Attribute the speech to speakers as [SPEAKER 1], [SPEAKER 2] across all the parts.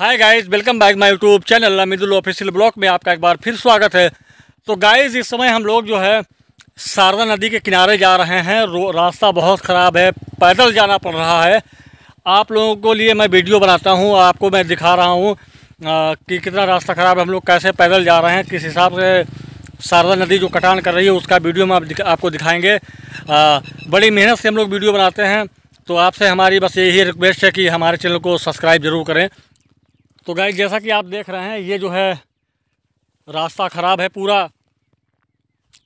[SPEAKER 1] Hi guys welcome back my YouTube channel Amidul official blog में आपका एक बार फिर स्वागत है। तो गाइस इस समय हम लोग जो है शारदा नदी के किनारे जा रहे हैं। रास्ता बहुत ख़राब है पैदल जाना पड़ रहा है। आप लोगों को लिए मैं वीडियो बनाता हूँ आपको मैं दिखा रहा हूँ कि कितना रास्ता ख़राब है हम लोग कैसे पैदल जा रहे हैं किस हिसाब से शारदा नदी जो कटान कर रही है उसका वीडियो में आप दिख, आपको दिखाएँगे। बड़ी मेहनत से हम लोग वीडियो बनाते हैं। तो आपसे हमारी बस यही रिक्वेस्ट है कि हमारे चैनल को सब्सक्राइब ज़रूर करें। तो गाइज़ जैसा कि आप देख रहे हैं ये जो है रास्ता ख़राब है पूरा।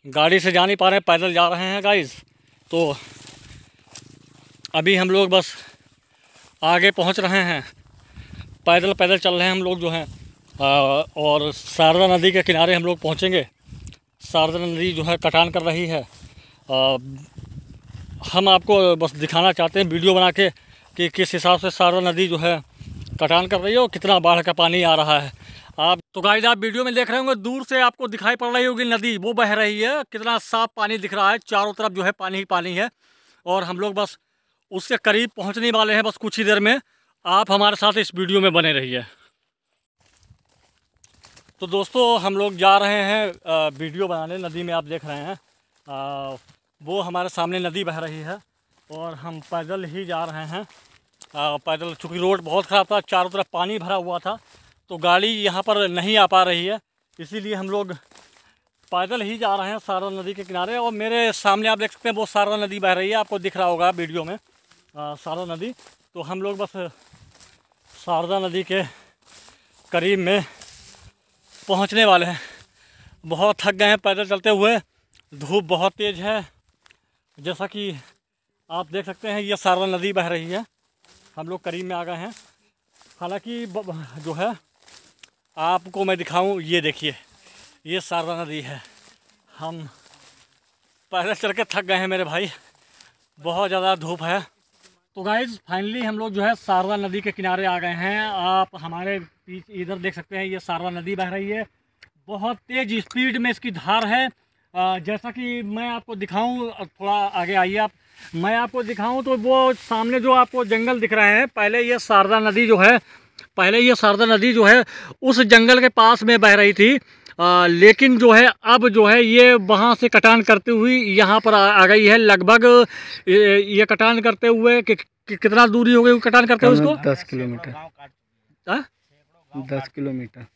[SPEAKER 1] गाड़ी से जा नहीं पा रहे पैदल जा रहे हैं गाइज़ तो अभी हम लोग बस आगे पहुँच रहे हैं। पैदल पैदल चल रहे हैं हम लोग जो हैं। और शारदा नदी के किनारे हम लोग पहुँचेंगे। शारदा नदी जो है कटान कर रही है। आ, हम आपको बस दिखाना चाहते हैं वीडियो बना के कि किस हिसाब से शारदा नदी जो है कटान कर रही है कितना बाढ़ का पानी आ रहा है। आप तो गाइस आप वीडियो में देख रहे होंगे दूर से आपको दिखाई पड़ रही होगी नदी वो बह रही है कितना साफ़ पानी दिख रहा है चारों तरफ़ जो है पानी ही पानी है। और हम लोग बस उसके करीब पहुँचने वाले हैं बस कुछ ही देर में। आप हमारे साथ इस वीडियो में बने रहिए। तो दोस्तों हम लोग जा रहे हैं वीडियो बनाने नदी में आप देख रहे हैं। आ, वो हमारे सामने नदी बह रही है और हम पैदल ही जा रहे हैं। पैदल, चूँकि रोड बहुत ख़राब था, चारों तरफ़ पानी भरा हुआ था तो गाड़ी यहाँ पर नहीं आ पा रही है। इसीलिए हम लोग पैदल ही जा रहे हैं सारदा नदी के किनारे, और मेरे सामने आप देख सकते हैं वो सारदा नदी बह रही है, आपको दिख रहा होगा वीडियो में सारदा नदी। तो हम लोग बस शारदा नदी के करीब में पहुँचने वाले हैं। बहुत थक गए हैं पैदल चलते हुए, धूप बहुत तेज़ है। जैसा कि आप देख सकते हैं, ये सारदा नदी बह रही है। हम लोग करीब में आ गए हैं। हालाँकि जो है, आपको मैं दिखाऊँ, ये देखिए, ये शारदा नदी है। हम पैदल चल के थक गए हैं मेरे भाई। बहुत ज़्यादा धूप है। तो गाइज़ फाइनली हम लोग जो है शारदा नदी के किनारे आ गए हैं। आप हमारे पीछे इधर देख सकते हैं, ये शारदा नदी बह रही है। बहुत तेज़ स्पीड में इसकी धार है। जैसा कि मैं आपको दिखाऊँ थोड़ा आगे आइए आप। मैं आपको दिखाऊँ तो वो सामने जो आपको जंगल दिख रहे हैं पहले ये शारदा नदी जो है पहले ये शारदा नदी जो है उस जंगल के पास में बह रही थी। आ, लेकिन जो है अब जो है ये वहाँ से कटान करते हुए यहाँ पर आ, आ गई है। लगभग ये कटान करते हुए कि, कि, कितना दूरी हो गई कटान करते हुए उसको?
[SPEAKER 2] दस किलोमीटर। हाँ? दस किलोमीटर।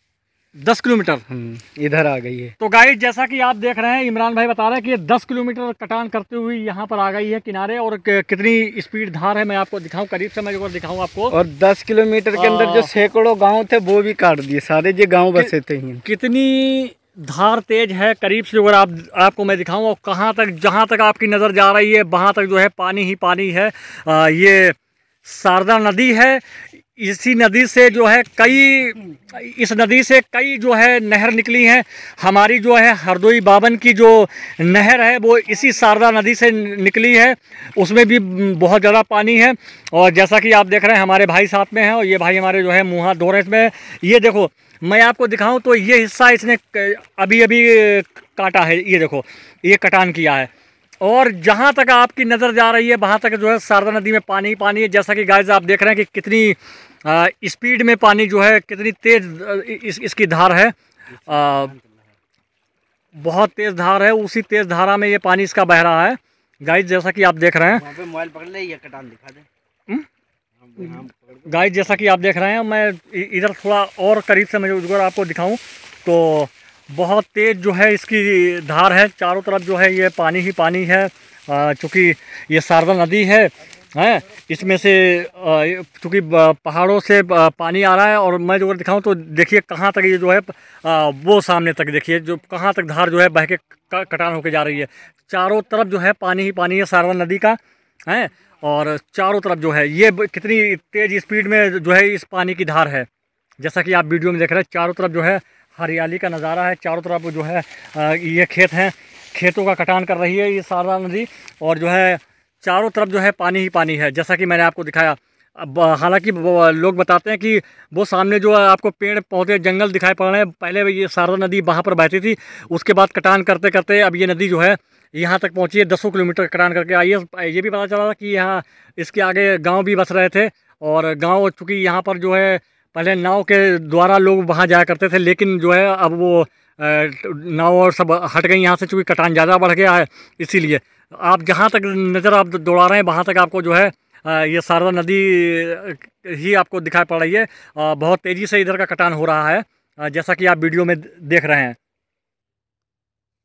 [SPEAKER 1] दस किलोमीटर।
[SPEAKER 2] हम्म, इधर आ गई है।
[SPEAKER 1] तो गाइड जैसा कि आप देख रहे हैं इमरान भाई बता रहे हैं कि ये दस किलोमीटर कटान करते हुए यहाँ पर आ गई है किनारे और कितनी स्पीड धार है मैं आपको दिखाऊँ करीब से मैं एक बार दिखाऊँ आपको।
[SPEAKER 2] और दस किलोमीटर के अंदर जो सैकड़ों गाँव थे वो भी काट दिए सारे जो गाँव बसे थे
[SPEAKER 1] कितनी धार तेज है करीब से अगर आप आपको मैं दिखाऊँ और कहाँ तक जहाँ तक आपकी नज़र जा रही है वहाँ तक जो है पानी ही पानी है। आ, ये शारदा नदी है। इसी नदी से जो है कई, इस नदी से कई जो है नहर निकली हैं। हमारी जो है हरदोई बावन की जो नहर है, वो इसी शारदा नदी से निकली है। उसमें भी बहुत ज़्यादा पानी है। और जैसा कि आप देख रहे हैं, हमारे भाई साथ में हैं और ये भाई हमारे जो है मुँह हाथ धो रहे इसमें। ये देखो, मैं आपको दिखाऊँ तो ये हिस्सा इसने अभी अभी काटा है। ये देखो, ये कटान किया है। और जहाँ तक आपकी नज़र जा रही है वहाँ तक जो है शारदा नदी में पानी ही पानी है। जैसा कि गाइस आप देख रहे हैं कि कितनी स्पीड में पानी जो है कितनी तेज़ इस, इसकी धार है। आ, बहुत तेज़ धार है उसी तेज़ धारा में ये पानी इसका बह रहा है। गाइस जैसा कि आप देख रहे हैं। मोबाइल पकड़ ले ये कटान दिखा दे। गाइस जैसा कि आप देख रहे हैं मैं इधर थोड़ा और करीब से मैं अगर आपको दिखाऊँ। तो बहुत तेज़ जो है इसकी धार है, चारों तरफ़ जो है ये पानी ही पानी है चूँकि ये शारदा नदी है, हैं, इसमें से चूँकि पहाड़ों से पानी आ रहा है और मैं जो अगर दिखाऊँ तो देखिए कहाँ तक ये जो है वो सामने तक देखिए, जो कहाँ तक धार जो है बह के कटान होके जा रही है। चारों तरफ़ जो है पानी ही पानी है शारदा नदी का, है, और चारों तरफ़ जो है, ये कितनी तेज़ स्पीड में जो है इस पानी की धार है। जैसा कि आप वीडियो में देख रहे हैं, चारों तरफ़ जो है हरियाली का नज़ारा है, चारों तरफ़ जो है ये खेत हैं, खेतों का कटान कर रही है ये शारदा नदी और जो है, चारों तरफ़ जो है पानी ही पानी है, जैसा कि मैंने आपको दिखाया। अब, हालाँकि लोग बताते हैं कि वो सामने जो है आपको पेड़, पौधे, जंगल दिखाई पड़ रहे हैं। पहले ये शारदा नदी वहाँ पर बहती थी, उसके बाद कटान करते करते अब ये नदी जो है, यहाँ तक पहुँची है, दसों किलोमीटर कटान करके आई है। ये भी पता चला था कि यहाँ इसके आगे गाँव भी बस रहे थे और गाँव चूँकि यहाँ पर जो है पहले नाव के द्वारा लोग वहाँ जाया करते थे, लेकिन जो है अब वो नाव और सब हट गई यहाँ से, चूँकि कटान ज़्यादा बढ़ गया है, इसीलिए। आप जहाँ तक नज़र आप दौड़ा रहे हैं, वहाँ तक आपको जो है ये शारदा नदी ही आपको दिखाई पड़ रही है। बहुत तेज़ी से इधर का कटान हो रहा है जैसा कि आप वीडियो में देख रहे हैं।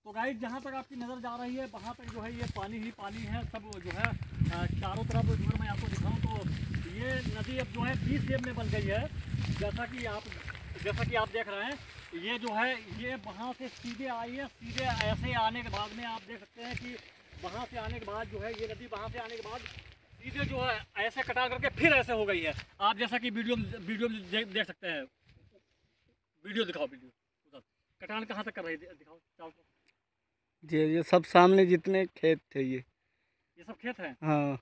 [SPEAKER 1] तो गाइस जहाँ तक आपकी नज़र जा रही है, वहाँ तक जो है ये पानी ही पानी है, सब जो है चारों तरफ़ अगर मैं आपको दिखाऊँ तो ये नदी अब जो है बी शेप में बन गई है। जैसा कि आप जैसा कि आप देख रहे हैं ये जो है ये वहाँ से सीधे आई है सीधे ऐसे आने के बाद में आप देख सकते हैं कि वहाँ से आने के बाद जो है ये नदी वहाँ से आने के बाद सीधे जो है ऐसे कटा करके फिर ऐसे हो गई है। आप जैसा कि वीडियो वीडियो में देख सकते हैं। वीडियो दिखाओ वीडियो। उधर। कटान कहाँ तक कर रही है? दिखाओ चारों जी
[SPEAKER 2] ये सब सामने जितने खेत थे ये।
[SPEAKER 1] ये सब खेत हैं?
[SPEAKER 2] हाँ।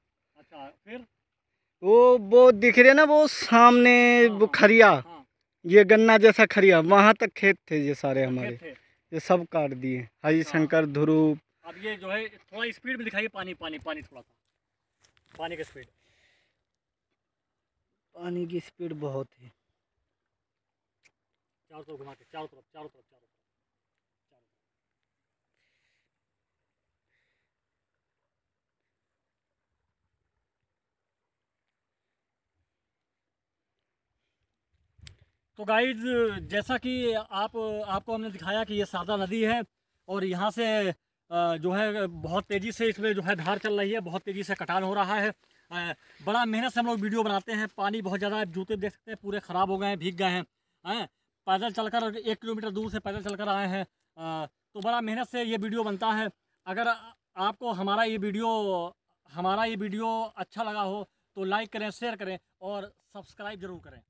[SPEAKER 2] वो वो दिख रहे ना वो सामने वो
[SPEAKER 1] हाँ,
[SPEAKER 2] खरिया।
[SPEAKER 1] हाँ
[SPEAKER 2] ये गन्ना जैसा खरिया वहाँ तक खेत थे ये सारे हमारे। ये सब काट दिए। हरी शंकर ध्रुव।
[SPEAKER 1] अब ये जो है थोड़ा स्पीड में दिखाइए पानी पानी पानी थोड़ा सा। पानी का स्पीड।
[SPEAKER 2] पानी की स्पीड बहुत है।
[SPEAKER 1] चारों तरफ़ घुमा के चारों तरफ़ चारों तरफ़ चारों तरफ़। चारों तो गाइज़ जैसा कि आप, आपको हमने दिखाया कि ये सादा नदी है और यहाँ से जो है, बहुत तेज़ी से इसमें जो है धार चल रही है, बहुत तेज़ी से कटान हो रहा है। बड़ा मेहनत से हम लोग वीडियो बनाते हैं, पानी बहुत ज़्यादा जूते देख सकते हैं, पूरे ख़राब हो गए हैं, भीग गए हैं। हैं? पैदल चलकर एक किलोमीटर दूर से पैदल चलकर आए हैं। तो बड़ा मेहनत से ये वीडियो बनता है। अगर आपको हमारा ये वीडियो, हमारा ये वीडियो अच्छा लगा हो तो लाइक करें शेयर करें और सब्सक्राइब ज़रूर करें।